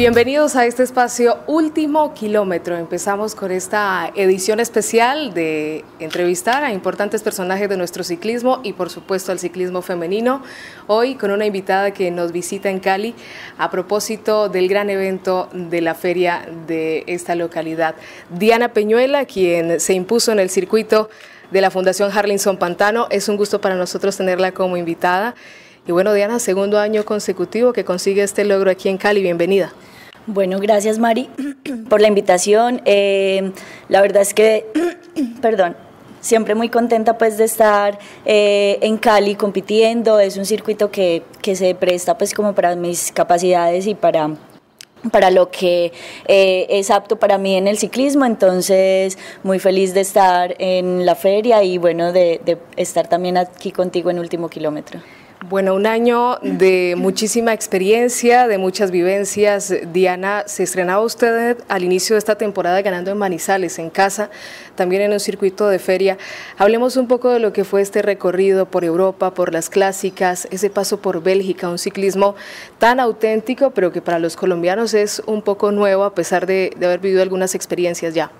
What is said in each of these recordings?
Bienvenidos a este espacio Último Kilómetro. Empezamos con esta edición especial de entrevistar a importantes personajes de nuestro ciclismo y por supuesto al ciclismo femenino. Hoy con una invitada que nos visita en Cali a propósito del gran evento de la feria de esta localidad. Diana Peñuela, quien se impuso en el circuito de la Fundación Harlinson Pantano. Es un gusto para nosotros tenerla como invitada. Y bueno, Diana, segundo año consecutivo que consigue este logro aquí en Cali. Bienvenida. Bueno, gracias Mari por la invitación. Eh, la verdad es que, perdón, siempre muy contenta pues de estar eh, en Cali compitiendo. Es un circuito que, que, se presta pues como para mis capacidades y para para lo que eh, es apto para mí en el ciclismo, entonces muy feliz de estar en la feria y bueno, de, de estar también aquí contigo en Último Kilómetro. Bueno, un año de muchísima experiencia, de muchas vivencias. Diana, se estrenaba usted al inicio de esta temporada ganando en Manizales, en casa, también en un circuito de feria. Hablemos un poco de lo que fue este recorrido por Europa, por las clásicas, ese paso por Bélgica, un ciclismo tan auténtico, pero que para los colombianos es un poco nuevo a pesar de, de haber vivido algunas experiencias ya.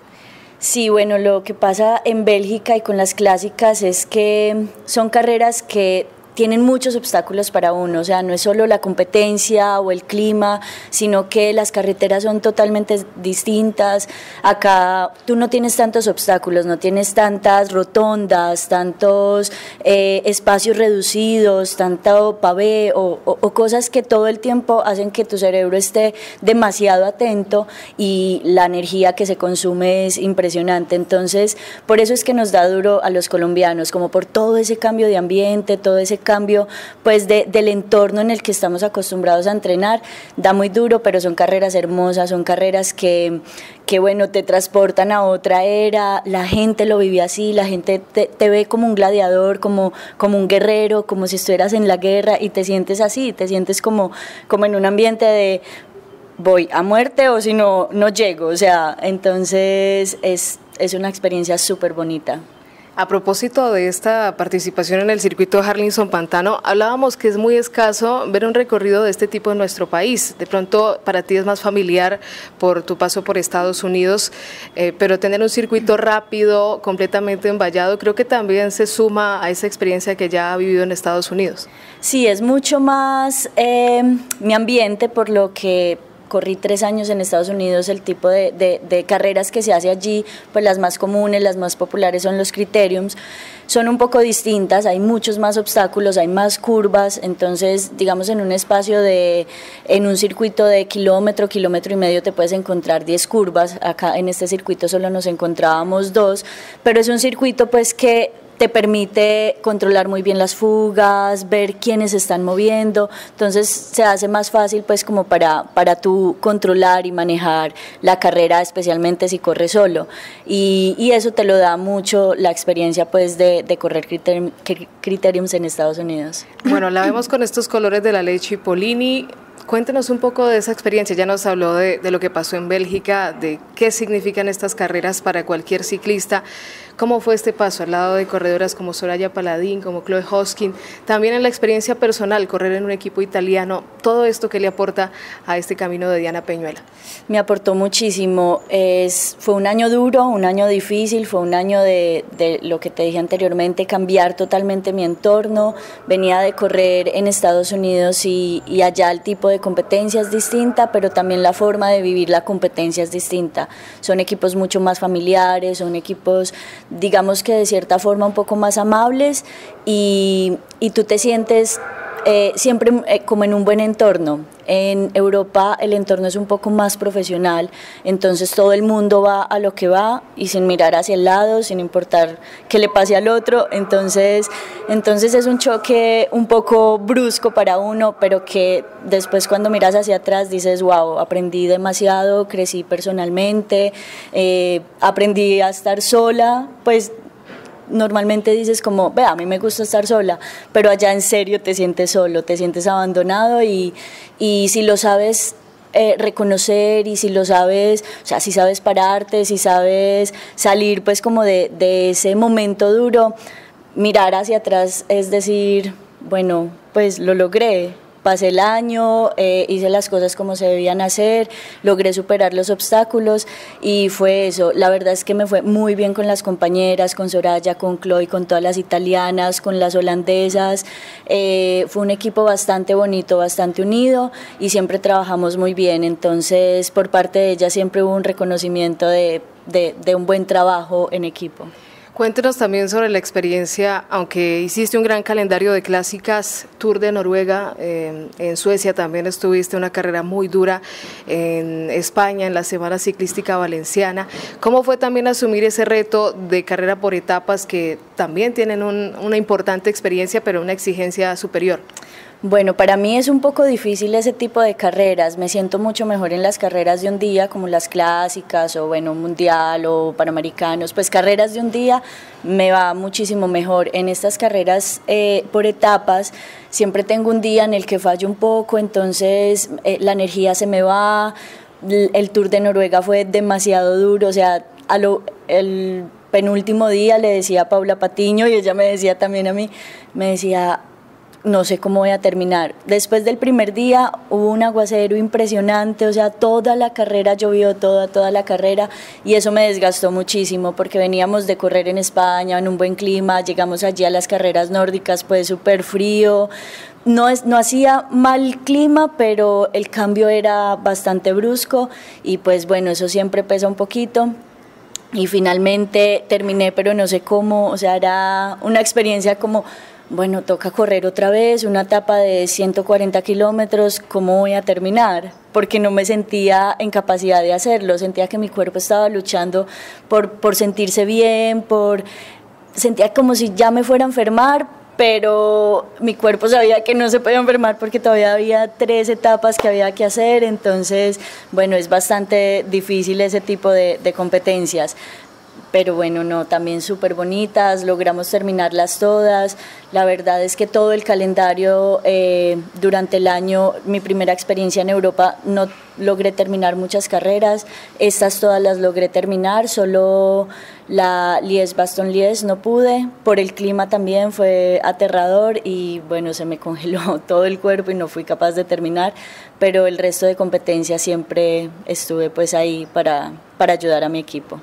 Sí, bueno, lo que pasa en Bélgica y con las clásicas es que son carreras que tienen muchos obstáculos para uno, o sea, no es solo la competencia o el clima, sino que las carreteras son totalmente distintas. Acá tú no tienes tantos obstáculos, no tienes tantas rotondas, tantos eh, espacios reducidos, tanto pavé o, o, cosas que todo el tiempo hacen que tu cerebro esté demasiado atento y la energía que se consume es impresionante. Entonces, por eso es que nos da duro a los colombianos, como por todo ese cambio de ambiente, todo ese cambio pues de, del entorno en el que estamos acostumbrados a entrenar, da muy duro, pero son carreras hermosas, son carreras que, que bueno, te transportan a otra era, la gente lo vive así, la gente te, te, ve como un gladiador, como, como un guerrero, como si estuvieras en la guerra y te sientes así, te sientes como, como en un ambiente de voy a muerte o si no, no llego, o sea, entonces es, es una experiencia súper bonita. A propósito de esta participación en el circuito Harlinson Pantano, hablábamos que es muy escaso ver un recorrido de este tipo en nuestro país. De pronto para ti es más familiar por tu paso por Estados Unidos, eh, pero tener un circuito rápido, completamente envallado, creo que también se suma a esa experiencia que ya ha vivido en Estados Unidos. Sí, es mucho más eh, mi ambiente por lo que corrí tres años en Estados Unidos, el tipo de, de, de, carreras que se hace allí, pues las más comunes, las más populares son los criteriums, son un poco distintas, hay muchos más obstáculos, hay más curvas, entonces digamos en un espacio de, en un circuito de kilómetro, kilómetro y medio te puedes encontrar 10 curvas, acá en este circuito solo nos encontrábamos dos, pero es un circuito pues que te permite controlar muy bien las fugas, ver quiénes están moviendo, entonces se hace más fácil pues como para, para tú controlar y manejar la carrera, especialmente si corres solo. Y, y eso te lo da mucho la experiencia pues de, de correr criterium, criteriums en Estados Unidos. Bueno, la vemos con estos colores de la leche Polini, Cuéntenos un poco de esa experiencia. Ya nos habló de, de, lo que pasó en Bélgica, de qué significan estas carreras para cualquier ciclista. ¿Cómo fue este paso al lado de corredoras como Soraya Paladín, como Chloe Hoskin? También en la experiencia personal, correr en un equipo italiano, todo esto que le aporta a este camino de Diana Peñuela. Me aportó muchísimo. Es, fue un año duro, un año difícil, fue un año de, de lo que te dije anteriormente, cambiar totalmente mi entorno. Venía de correr en Estados Unidos y, y allá el tipo de competencia es distinta, pero también la forma de vivir la competencia es distinta. Son equipos mucho más familiares, son equipos digamos que de cierta forma un poco más amables y, y tú te sientes eh, siempre eh, como en un buen entorno. En Europa el entorno es un poco más profesional, entonces todo el mundo va a lo que va y sin mirar hacia el lado, sin importar qué le pase al otro. Entonces, entonces es un choque un poco brusco para uno, pero que después cuando miras hacia atrás dices, wow, aprendí demasiado, crecí personalmente, eh, aprendí a estar sola, pues normalmente dices como, ve, a mí me gusta estar sola, pero allá en serio te sientes solo, te sientes abandonado y, y si lo sabes eh, reconocer y si lo sabes, o sea, si sabes pararte, si sabes salir pues como de, de ese momento duro, mirar hacia atrás es decir, bueno, pues lo logré, pasé el año, eh, hice las cosas como se debían hacer, logré superar los obstáculos y fue eso. La verdad es que me fue muy bien con las compañeras, con Soraya, con Chloe, con todas las italianas, con las holandesas. Eh, fue un equipo bastante bonito, bastante unido y siempre trabajamos muy bien. Entonces, por parte de ella siempre hubo un reconocimiento de, de un buen trabajo en equipo. Cuéntenos también sobre la experiencia, aunque hiciste un gran calendario de clásicas, Tour de Noruega, eh, en Suecia también estuviste una carrera muy dura, en España, en la Semana Ciclística Valenciana. ¿Cómo fue también asumir ese reto de carrera por etapas que también tienen una importante experiencia, pero una exigencia superior? Bueno, para mí es un poco difícil ese tipo de carreras. Me siento mucho mejor en las carreras de un día, como las clásicas o bueno, mundial o panamericanos. Pues carreras de un día me va muchísimo mejor. En estas carreras eh, por etapas siempre tengo un día en el que fallo un poco, entonces eh, la energía se me va. El Tour de Noruega fue demasiado duro, o sea, a lo, el penúltimo día le decía a Paula Patiño y ella me decía también a mí, me decía, no sé cómo voy a terminar. Después del primer día hubo un aguacero impresionante, o sea, toda la carrera llovió, toda, toda la carrera, y eso me desgastó muchísimo porque veníamos de correr en España en un buen clima, llegamos allí a las carreras nórdicas, pues súper frío. No, es, no hacía mal clima, pero el cambio era bastante brusco y pues bueno, eso siempre pesa un poquito y finalmente terminé, pero no sé cómo, o sea, era una experiencia como bueno, toca correr otra vez, una etapa de 140 kilómetros, ¿cómo voy a terminar? Porque no me sentía en capacidad de hacerlo, sentía que mi cuerpo estaba luchando por, por sentirse bien, por sentía como si ya me fuera a enfermar, pero mi cuerpo sabía que no se podía enfermar porque todavía había tres etapas que había que hacer, entonces, bueno, es bastante difícil ese tipo de, de competencias pero bueno, no, también súper bonitas, logramos terminarlas todas. La verdad es que todo el calendario eh, durante el año, mi primera experiencia en Europa, no logré terminar muchas carreras, estas todas las logré terminar, solo la Lies-Baston-Lies no pude, por el clima también fue aterrador y bueno, se me congeló todo el cuerpo y no fui capaz de terminar, pero el resto de competencias siempre estuve pues ahí para, para ayudar a mi equipo.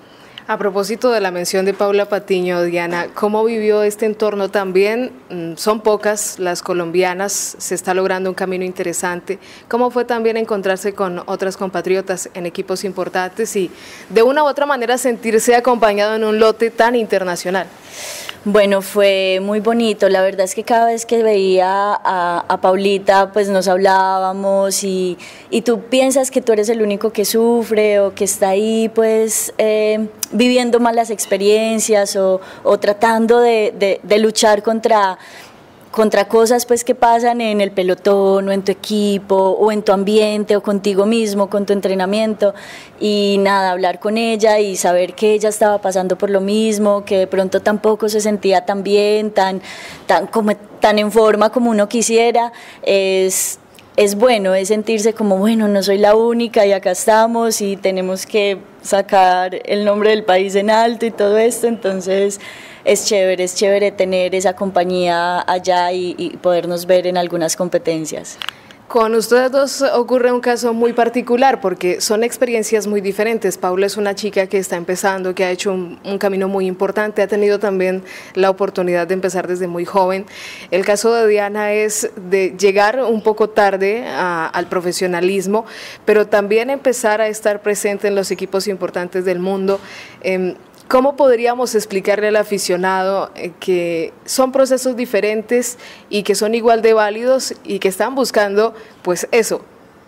A propósito de la mención de Paula Patiño, Diana, ¿cómo vivió este entorno también? Mm, son pocas las colombianas, se está logrando un camino interesante. ¿Cómo fue también encontrarse con otras compatriotas en equipos importantes y de una u otra manera sentirse acompañado en un lote tan internacional? Bueno, fue muy bonito. La verdad es que cada vez que veía a, Paulita, pues nos hablábamos y, tú piensas que tú eres el único que sufre o que está ahí, pues eh, viviendo malas experiencias o, tratando de luchar contra contra cosas pues que pasan en el pelotón o en tu equipo o en tu ambiente o contigo mismo, con tu entrenamiento y nada, hablar con ella y saber que ella estaba pasando por lo mismo, que de pronto tampoco se sentía tan bien, tan, tan, como, tan en forma como uno quisiera, es, es bueno, es sentirse como, bueno, no soy la única y acá estamos y tenemos que sacar el nombre del país en alto y todo esto, entonces es chévere, es chévere tener esa compañía allá y, y podernos ver en algunas competencias. Con ustedes dos ocurre un caso muy particular porque son experiencias muy diferentes. Paula es una chica que está empezando, que ha hecho un, camino muy importante, ha tenido también la oportunidad de empezar desde muy joven. El caso de Diana es de llegar un poco tarde al profesionalismo, pero también empezar a estar presente en los equipos importantes del mundo. Em, ¿Cómo podríamos explicarle al aficionado eh, que son procesos diferentes y que son igual de válidos y que están buscando, pues eso,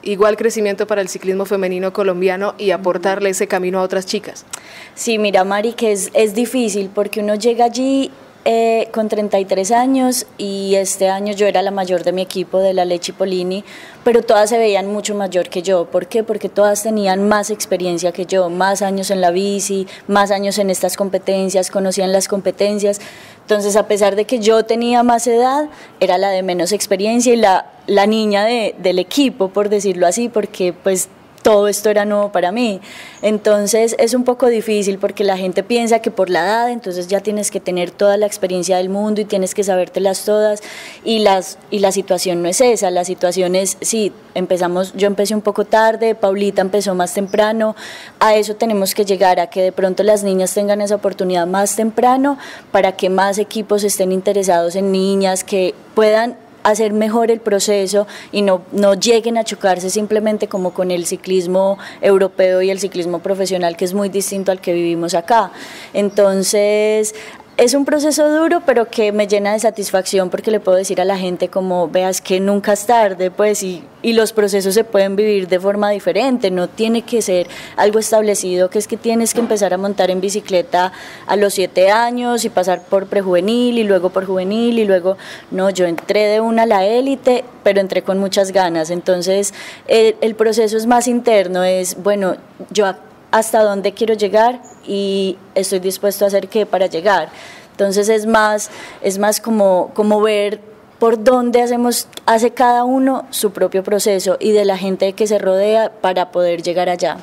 igual crecimiento para el ciclismo femenino colombiano y aportarle ese camino a otras chicas? Sí, mira, Mari, que es, es difícil porque uno llega allí eh, con 33 años y este año yo era la mayor de mi equipo de la Leche Polini, pero todas se veían mucho mayor que yo. ¿Por qué? Porque todas tenían más experiencia que yo, más años en la bici, más años en estas competencias, conocían las competencias. Entonces, a pesar de que yo tenía más edad, era la de menos experiencia y la, la niña de, del equipo, por decirlo así, porque pues todo esto era nuevo para mí. Entonces es un poco difícil porque la gente piensa que por la edad entonces ya tienes que tener toda la experiencia del mundo y tienes que sabértelas todas y, las, y la situación no es esa, la situación es, sí, empezamos, yo empecé un poco tarde, Paulita empezó más temprano, a eso tenemos que llegar, a que de pronto las niñas tengan esa oportunidad más temprano para que más equipos estén interesados en niñas, que puedan hacer mejor el proceso y no, no lleguen a chocarse simplemente como con el ciclismo europeo y el ciclismo profesional que es muy distinto al que vivimos acá. Entonces, es un proceso duro, pero que me llena de satisfacción porque le puedo decir a la gente como veas que nunca es tarde, pues, y, y, los procesos se pueden vivir de forma diferente, no tiene que ser algo establecido, que es que tienes que empezar a montar en bicicleta a los siete años y pasar por prejuvenil y luego por juvenil y luego, no, yo entré de una a la élite, pero entré con muchas ganas, entonces el, el proceso es más interno, es, bueno, yo hasta dónde quiero llegar y estoy dispuesto a hacer qué para llegar. Entonces es más, es más como, como ver por dónde hacemos, hace cada uno su propio proceso y de la gente que se rodea para poder llegar allá.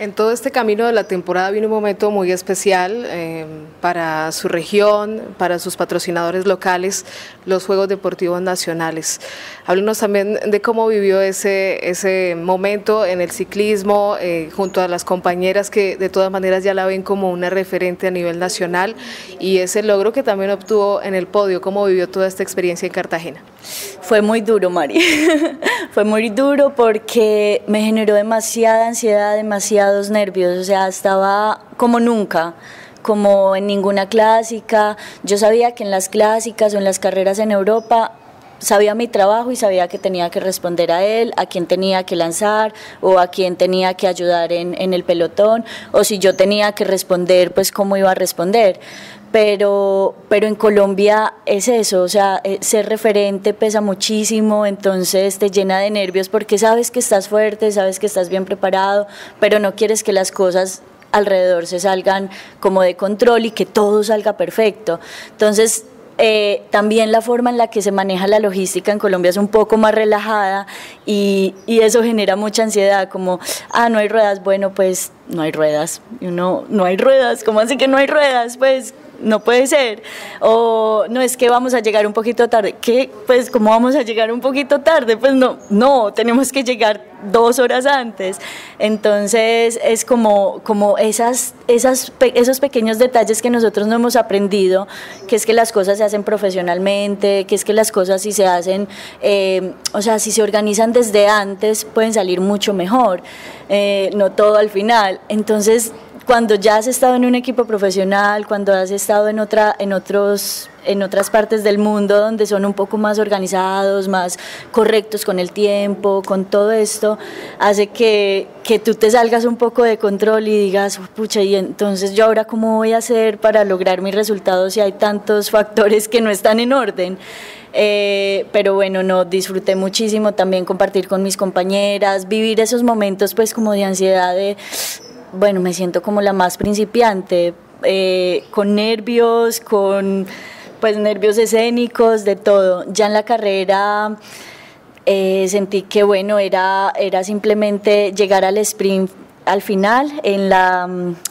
En todo este camino de la temporada viene un momento muy especial eh, para su región, para sus patrocinadores locales, los Juegos Deportivos Nacionales. Háblenos también de cómo vivió ese, ese momento en el ciclismo, eh, junto a las compañeras que de todas maneras ya la ven como una referente a nivel nacional y ese logro que también obtuvo en el podio, cómo vivió toda esta experiencia en Cartagena. Fue muy duro, Mari. Fue muy duro porque me generó demasiada ansiedad, demasiados nervios, o sea, estaba como nunca como en ninguna clásica. Yo sabía que en las clásicas o en las carreras en Europa sabía mi trabajo y sabía que tenía que responder a él, a quién tenía que lanzar o a quién tenía que ayudar en, en el pelotón o si yo tenía que responder, pues cómo iba a responder pero, pero en Colombia es eso, o sea, eh, ser referente pesa muchísimo, entonces te llena de nervios porque sabes que estás fuerte, sabes que estás bien preparado, pero no quieres que las cosas alrededor se salgan como de control y que todo salga perfecto. Entonces, eh, también la forma en la que se maneja la logística en Colombia es un poco más relajada y, y, eso genera mucha ansiedad, como, ah, no hay ruedas, bueno, pues no hay ruedas, y uno, no hay ruedas, ¿cómo así que no hay ruedas? Pues no puede ser. O no es que vamos a llegar un poquito tarde. ¿Qué? Pues, ¿cómo vamos a llegar un poquito tarde? Pues no, no, tenemos que llegar dos horas antes. Entonces, es como, como esas, esas, esos pequeños detalles que nosotros no hemos aprendido, que es que las cosas se hacen profesionalmente, que es que las cosas si se hacen, eh, o sea, si se organizan desde antes, pueden salir mucho mejor. Eh, no todo al final. Entonces, cuando ya has estado en un equipo profesional, cuando has estado en, otra, en, otros, en otras partes del mundo donde son un poco más organizados, más correctos con el tiempo, con todo esto, hace que, que tú te salgas un poco de control y digas, pucha, y entonces yo ahora cómo voy a hacer para lograr mis resultados si hay tantos factores que no están en orden. Eh, pero bueno, no, disfruté muchísimo también compartir con mis compañeras, vivir esos momentos pues como de ansiedad de bueno, me siento como la más principiante, eh, con nervios, con pues nervios escénicos, de todo. Ya en la carrera eh, sentí que bueno, era, era simplemente llegar al sprint al final en la,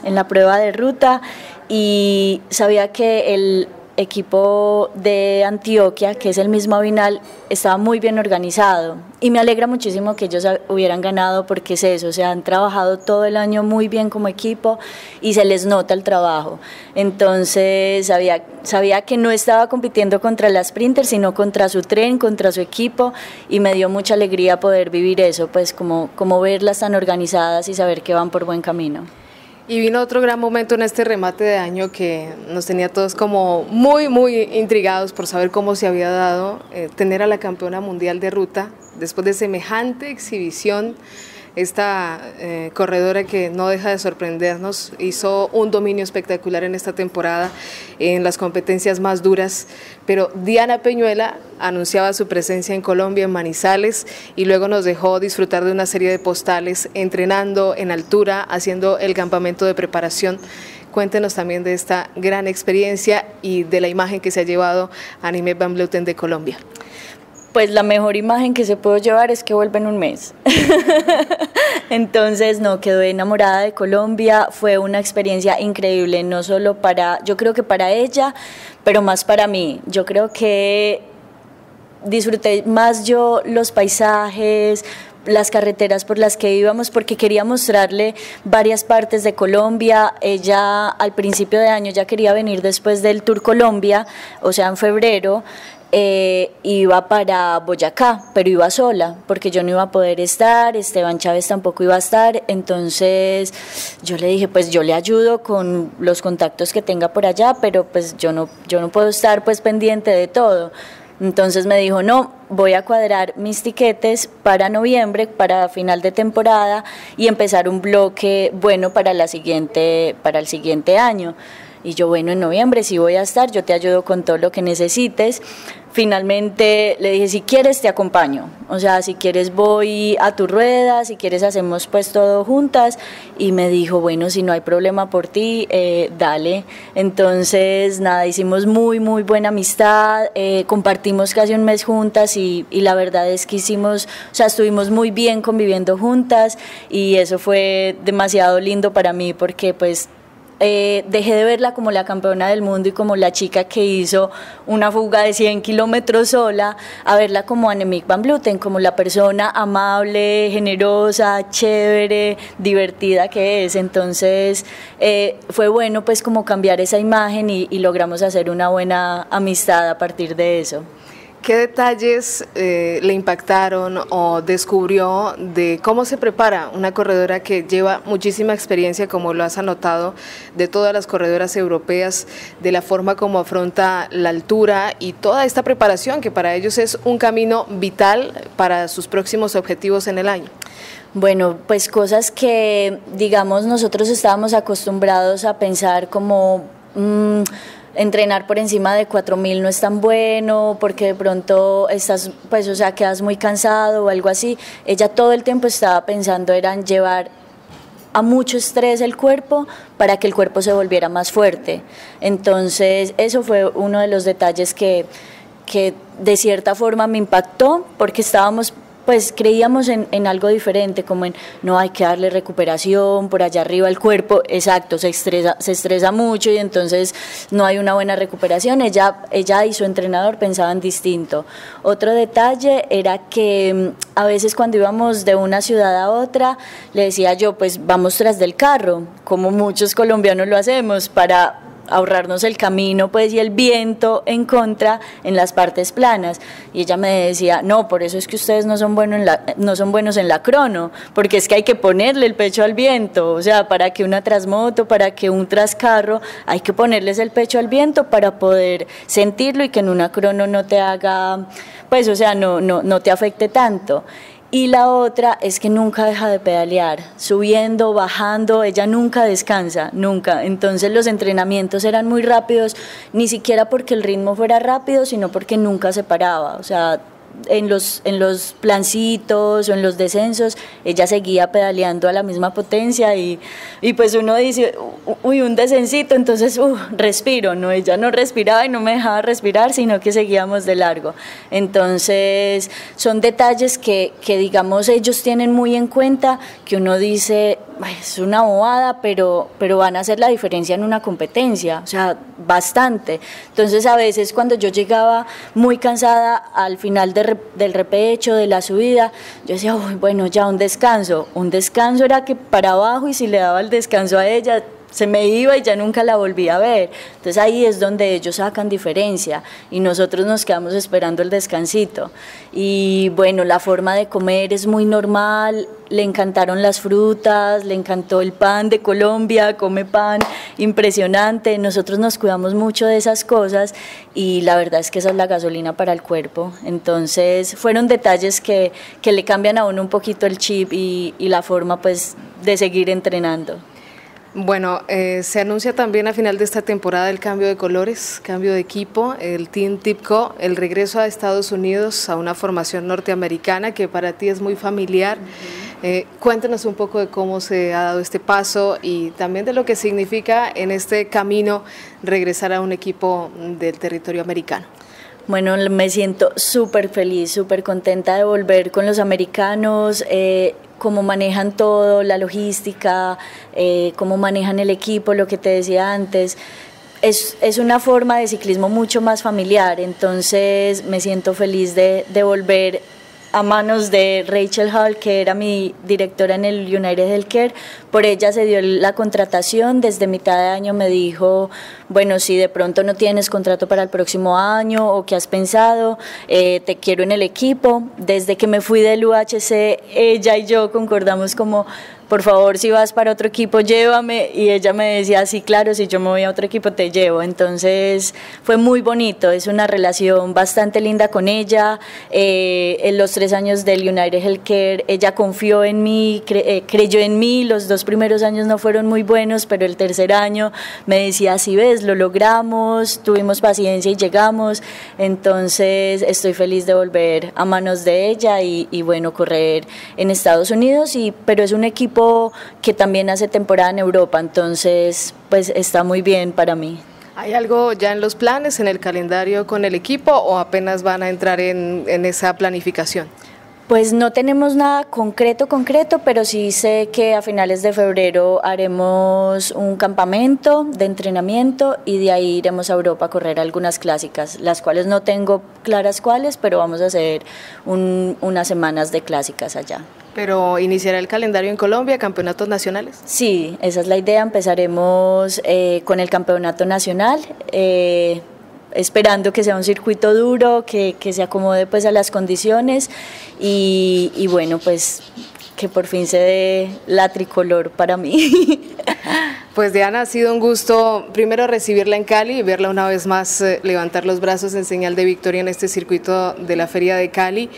en la prueba de ruta y sabía que el, equipo de Antioquia, que es el mismo Avinal, estaba muy bien organizado y me alegra muchísimo que ellos hubieran ganado porque es eso, o sea, han trabajado todo el año muy bien como equipo y se les nota el trabajo. Entonces sabía, sabía que no estaba compitiendo contra la Sprinter, sino contra su tren, contra su equipo y me dio mucha alegría poder vivir eso, pues como, como verlas tan organizadas y saber que van por buen camino. Y vino otro gran momento en este remate de año que nos tenía todos como muy, muy intrigados por saber cómo se había dado eh, tener a la campeona mundial de ruta después de semejante exhibición esta eh, corredora que no deja de sorprendernos, hizo un dominio espectacular en esta temporada en las competencias más duras, pero Diana Peñuela anunciaba su presencia en Colombia, en Manizales, y luego nos dejó disfrutar de una serie de postales, entrenando en altura, haciendo el campamento de preparación. Cuéntenos también de esta gran experiencia y de la imagen que se ha llevado Anime Van Bluten de Colombia. Pues la mejor imagen que se puede llevar es que vuelve en un mes. Entonces, no, quedé enamorada de Colombia, fue una experiencia increíble, no solo para, yo creo que para ella, pero más para mí. Yo creo que disfruté más yo los paisajes, las carreteras por las que íbamos porque quería mostrarle varias partes de Colombia. Ella al principio de año ya quería venir después del Tour Colombia, o sea, en febrero. Eh, iba para Boyacá, pero iba sola, porque yo no iba a poder estar, Esteban Chávez tampoco iba a estar, entonces yo le dije, pues yo le ayudo con los contactos que tenga por allá, pero pues yo no, yo no puedo estar pues pendiente de todo. Entonces me dijo, no, voy a cuadrar mis tiquetes para noviembre, para final de temporada y empezar un bloque bueno para, la siguiente, para el siguiente año. Y yo, bueno, en noviembre sí voy a estar, yo te ayudo con todo lo que necesites. Finalmente le dije, si quieres te acompaño, o sea, si quieres voy a tu rueda, si quieres hacemos pues todo juntas. Y me dijo, bueno, si no hay problema por ti, eh, dale. Entonces, nada, hicimos muy, muy buena amistad, eh, compartimos casi un mes juntas y, y la verdad es que hicimos, o sea, estuvimos muy bien conviviendo juntas y eso fue demasiado lindo para mí porque pues eh, dejé de verla como la campeona del mundo y como la chica que hizo una fuga de 100 kilómetros sola, a verla como Annemiek van Bluten, como la persona amable, generosa, chévere, divertida que es. Entonces eh, fue bueno pues como cambiar esa imagen y logramos hacer una buena amistad a partir de eso. ¿Qué detalles eh, le impactaron o descubrió de cómo se prepara una corredora que lleva muchísima experiencia, como lo has anotado, de todas las corredoras europeas, de la forma como afronta la altura y toda esta preparación que para ellos es un camino vital para sus próximos objetivos en el año? Bueno, pues cosas que, digamos, nosotros estábamos acostumbrados a pensar como... Mm, entrenar por encima de 4000 no es tan bueno porque de pronto estás, pues, o sea, quedas muy cansado o algo así. Ella todo el tiempo estaba pensando en llevar a mucho estrés el cuerpo para que el cuerpo se volviera más fuerte. Entonces, eso fue uno de los detalles que, que de cierta forma me impactó porque estábamos pues creíamos en, en, algo diferente, como en no hay que darle recuperación, por allá arriba el cuerpo, exacto, se estresa, se estresa mucho y entonces no hay una buena recuperación. Ella, ella y su entrenador pensaban distinto. Otro detalle era que mm, a veces cuando íbamos de una ciudad a otra, le decía yo, pues vamos tras del carro, como muchos colombianos lo hacemos, para ahorrarnos el camino pues y el viento en contra en las partes planas. Y ella me decía no por eso es que ustedes no son buenos en la, no son buenos en la crono porque es que hay que ponerle el pecho al viento. O sea para que una trasmoto para que un trascarro hay que ponerles el pecho al viento para poder sentirlo y que en una crono no te haga pues o sea no no no te afecte tanto y la otra es que nunca deja de pedalear, subiendo, bajando, ella nunca descansa, nunca. Entonces los entrenamientos eran muy rápidos, ni siquiera porque el ritmo fuera rápido, sino porque nunca se paraba. O sea, en los, en los plancitos o en los descensos, ella seguía pedaleando a la misma potencia y, y pues uno dice, uy, un descencito, entonces, uh, respiro, ¿no? Ella no respiraba y no me dejaba respirar, sino que seguíamos de largo. Entonces, son detalles que, que digamos, ellos tienen muy en cuenta, que uno dice, es una bobada, pero, pero van a hacer la diferencia en una competencia, o sea, bastante. Entonces, a veces cuando yo llegaba muy cansada al final de del repecho, de la subida, yo decía, bueno, ya un descanso. Un descanso era que para abajo y si le daba el descanso a ella, se me iba y ya nunca la volví a ver. Entonces ahí es donde ellos sacan diferencia y nosotros nos quedamos esperando el descansito. Y bueno, la forma de comer es muy normal, le encantaron las frutas, le encantó el pan de Colombia, come pan impresionante, nosotros nos cuidamos mucho de esas cosas y la verdad es que esa es la gasolina para el cuerpo. Entonces fueron detalles que, que le cambian a uno un poquito el chip y, la forma pues de seguir entrenando. Bueno, eh, se anuncia también a final de esta temporada el cambio de colores, cambio de equipo, el Team Tipco, el regreso a Estados Unidos a una formación norteamericana que para ti es muy familiar. Eh, cuéntanos un poco de cómo se ha dado este paso y también de lo que significa en este camino regresar a un equipo del territorio americano. Bueno, me siento súper feliz, súper contenta de volver con los americanos. Eh, cómo manejan todo, la logística, eh, cómo manejan el equipo, lo que te decía antes. Es, es, una forma de ciclismo mucho más familiar, entonces me siento feliz de, de volver a manos de Rachel Hall, que era mi directora en el United Healthcare. Por ella se dio la contratación. Desde mitad de año me dijo, bueno, si de pronto no tienes contrato para el próximo año o qué has pensado, eh, te quiero en el equipo. Desde que me fui del UHC, ella y yo concordamos como por favor, si vas para otro equipo, llévame. Y ella me decía, sí, claro, si yo me voy a otro equipo, te llevo. Entonces fue muy bonito, es una relación bastante linda con ella. Eh, en los tres años del United Healthcare, ella confió en mí, eh, creyó en mí. Los dos primeros años no fueron muy buenos, pero el tercer año me decía, si ves, lo logramos, tuvimos paciencia y llegamos. Entonces estoy feliz de volver a manos de ella y, y bueno, correr en Estados Unidos. Y, pero es un equipo que también hace temporada en Europa, entonces pues está muy bien para mí. ¿Hay algo ya en los planes, en el calendario con el equipo o apenas van a entrar en, en esa planificación? Pues no tenemos nada concreto, concreto, pero sí sé que a finales de febrero haremos un campamento de entrenamiento y de ahí iremos a Europa a correr algunas clásicas, las cuales no tengo claras cuáles, pero vamos a hacer unas semanas de clásicas allá. ¿Pero iniciará el calendario en Colombia, campeonatos nacionales? Sí, esa es la idea. Empezaremos eh, con el campeonato nacional. Eh, esperando que sea un circuito duro, que, que se acomode pues a las condiciones y, y bueno, pues que por fin se dé la tricolor para mí. Pues Diana, ha sido un gusto primero recibirla en Cali y verla una vez más eh, levantar los brazos en señal de victoria en este circuito de la Feria de Cali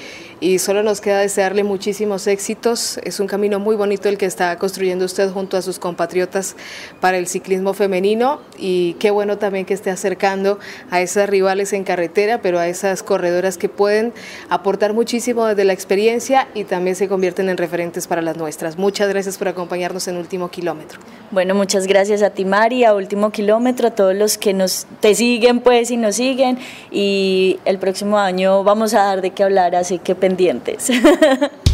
y solo nos queda desearle muchísimos éxitos. Es un camino muy bonito el que está construyendo usted junto a sus compatriotas para el ciclismo femenino y qué bueno también que esté acercando a esas rivales en carretera, pero a esas corredoras que pueden aportar muchísimo desde la experiencia y también se convierten en referentes para las nuestras. Muchas gracias por acompañarnos en Último Kilómetro. Bueno, muchas gracias a ti, Mari, a Último Kilómetro, a todos los que nos te siguen pues y nos siguen. Y el próximo año vamos a dar de qué hablar, así que pendientes.